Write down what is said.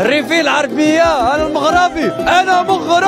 الريفي العربيه أنا المغربي أنا مغربي.